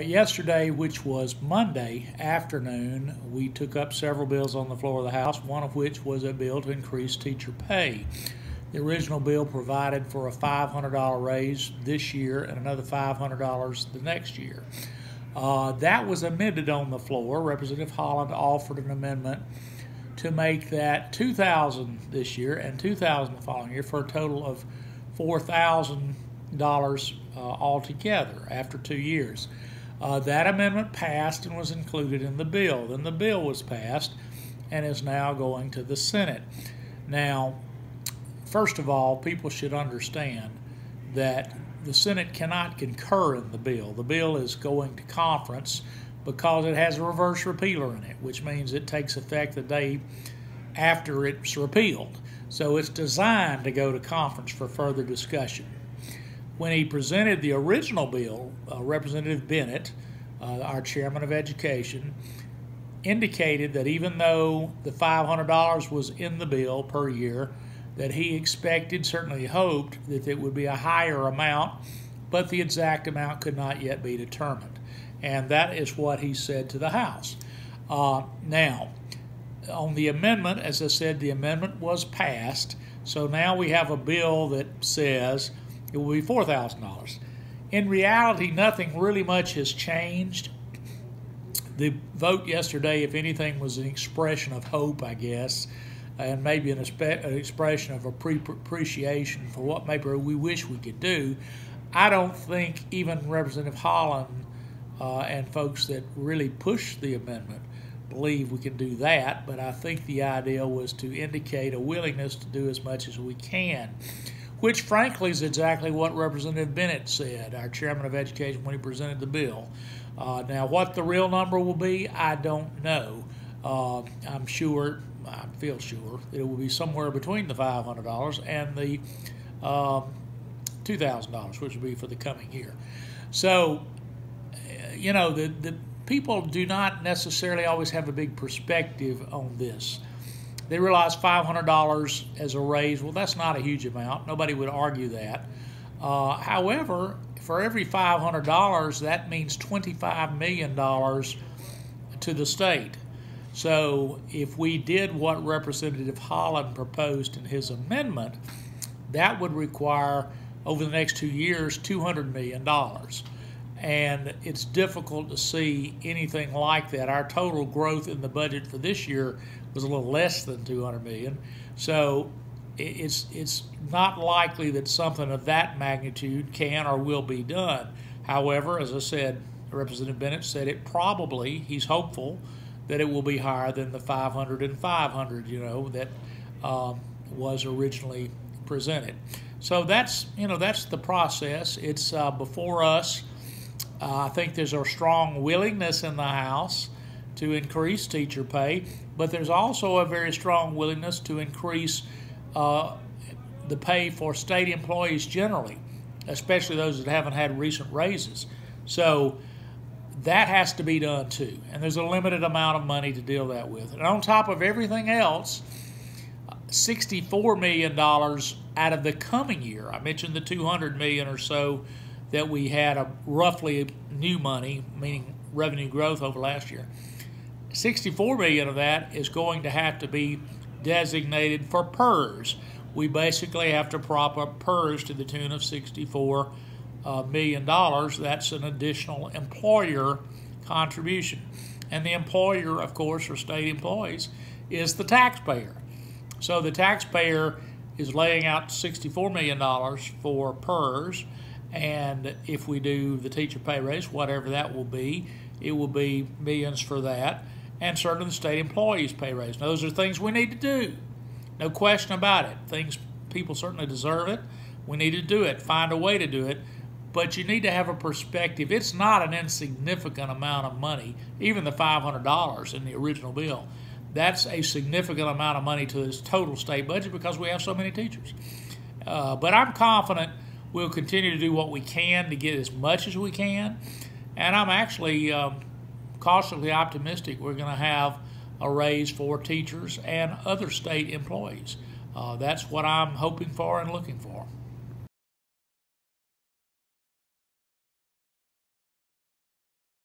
Yesterday, which was Monday afternoon, we took up several bills on the floor of the House, one of which was a bill to increase teacher pay. The original bill provided for a $500 raise this year and another $500 the next year. Uh, that was amended on the floor. Representative Holland offered an amendment to make that 2000 this year and 2000 the following year for a total of $4,000 uh, altogether after two years. Uh, that amendment passed and was included in the bill. Then the bill was passed and is now going to the Senate. Now, first of all, people should understand that the Senate cannot concur in the bill. The bill is going to conference because it has a reverse repealer in it, which means it takes effect the day after it's repealed. So it's designed to go to conference for further discussion when he presented the original bill, uh, Representative Bennett, uh, our chairman of education, indicated that even though the $500 was in the bill per year, that he expected, certainly hoped, that it would be a higher amount, but the exact amount could not yet be determined. And that is what he said to the House. Uh, now, on the amendment, as I said, the amendment was passed. So now we have a bill that says it will be $4,000. In reality, nothing really much has changed. The vote yesterday, if anything, was an expression of hope, I guess, and maybe an, an expression of appreciation for what maybe we wish we could do. I don't think even Representative Holland uh, and folks that really push the amendment believe we can do that, but I think the idea was to indicate a willingness to do as much as we can which frankly is exactly what Representative Bennett said, our chairman of education, when he presented the bill. Uh, now, what the real number will be, I don't know. Uh, I'm sure, I feel sure, that it will be somewhere between the $500 and the um, $2,000, which will be for the coming year. So, you know, the, the people do not necessarily always have a big perspective on this. They realized $500 as a raise. Well, that's not a huge amount. Nobody would argue that. Uh, however, for every $500, that means $25 million to the state. So if we did what Representative Holland proposed in his amendment, that would require over the next two years $200 million. And it's difficult to see anything like that. Our total growth in the budget for this year was a little less than 200 million. So it's it's not likely that something of that magnitude can or will be done. However, as I said, Representative Bennett said it probably he's hopeful that it will be higher than the 500 and 500, you know, that um, was originally presented. So that's you know that's the process. It's uh, before us. Uh, I think there's a strong willingness in the House to increase teacher pay, but there's also a very strong willingness to increase uh, the pay for state employees generally, especially those that haven't had recent raises. So that has to be done too, and there's a limited amount of money to deal that with. And on top of everything else, $64 million out of the coming year. I mentioned the 200 million or so that we had a roughly new money, meaning revenue growth over last year. 64 million of that is going to have to be designated for PERS. We basically have to prop up PERS to the tune of 64 uh, million dollars. That's an additional employer contribution. And the employer, of course, for state employees, is the taxpayer. So the taxpayer is laying out $64 million for PERS. And if we do the teacher pay raise, whatever that will be, it will be millions for that and certainly the state employees pay raise. Now, those are things we need to do. No question about it. Things people certainly deserve it. We need to do it, find a way to do it. But you need to have a perspective. It's not an insignificant amount of money, even the $500 in the original bill. That's a significant amount of money to this total state budget because we have so many teachers. Uh, but I'm confident we'll continue to do what we can to get as much as we can. And I'm actually um, cautiously optimistic we're going to have a raise for teachers and other state employees. Uh, that's what I'm hoping for and looking for.